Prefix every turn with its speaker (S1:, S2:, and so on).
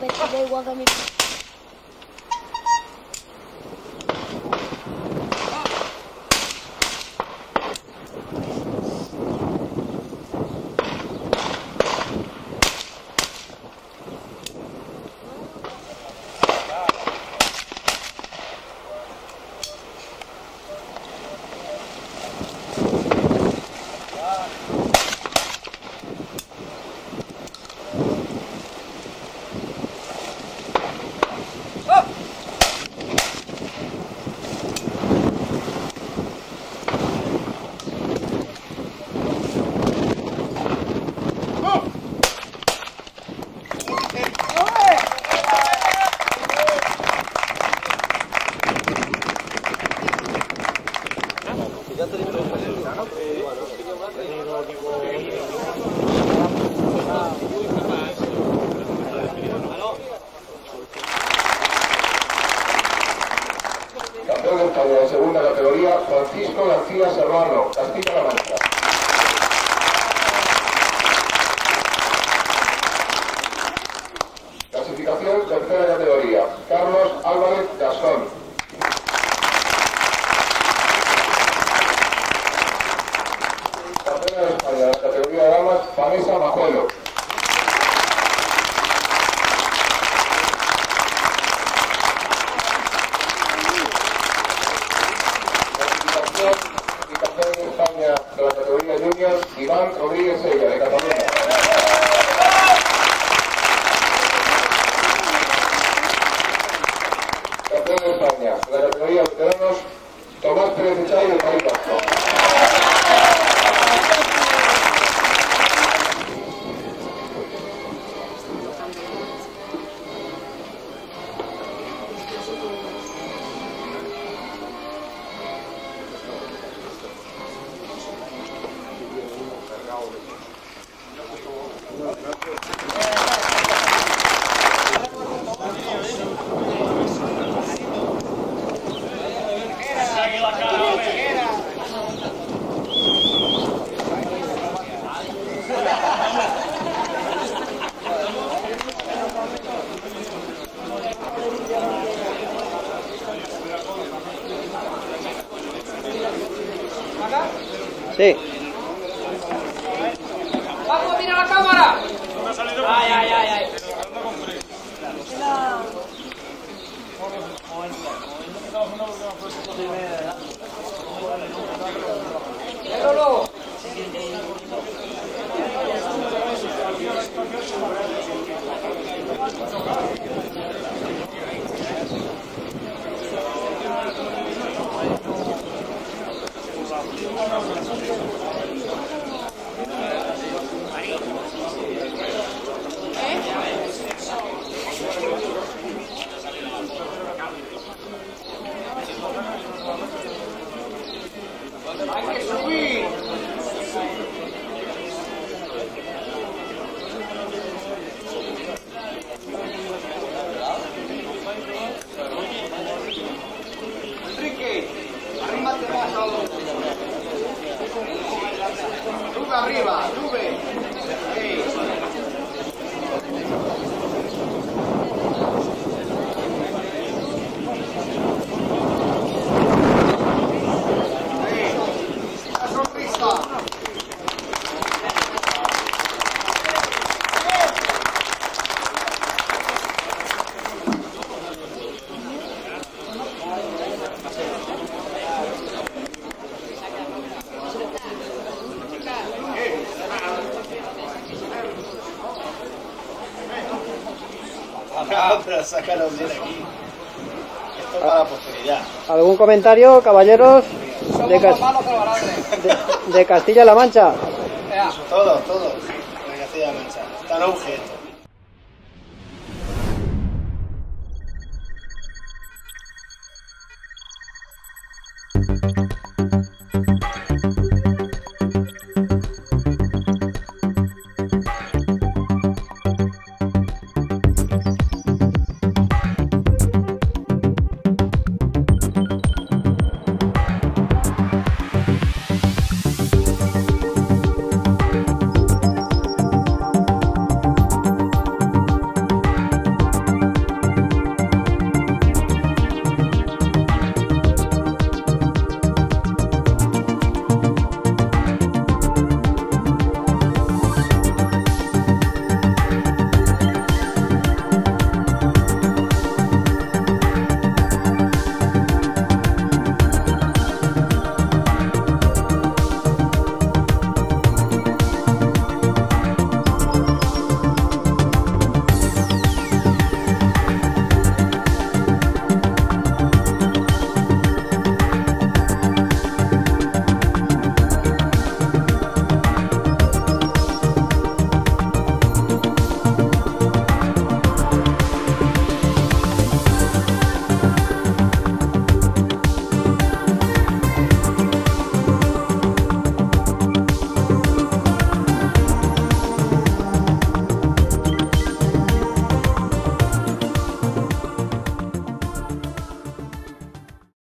S1: But today we're gonna be Carlos Álvarez Gascón. Campeona de España de la categoría de damas, Vanessa Majuelo. Campeón de España de la categoría junior, Iván Rodríguez Sella, de Cataluña. Campeón de España de la categoría veteranos, Tomás Pérez del País Vasco.
S2: Sí.
S3: Juve arriva, Juve! Hey.
S4: Hey. Pero sácalo bien aquí. Esto para la posteridad.
S2: ¿Algún comentario, caballeros? De, Cas- de- de Castilla-La Mancha.
S3: Vea.
S4: Todo, todo. Por Castilla-La Mancha. En objeto.